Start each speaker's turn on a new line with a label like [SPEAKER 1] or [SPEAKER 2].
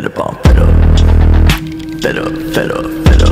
[SPEAKER 1] better bump fed up, better, better.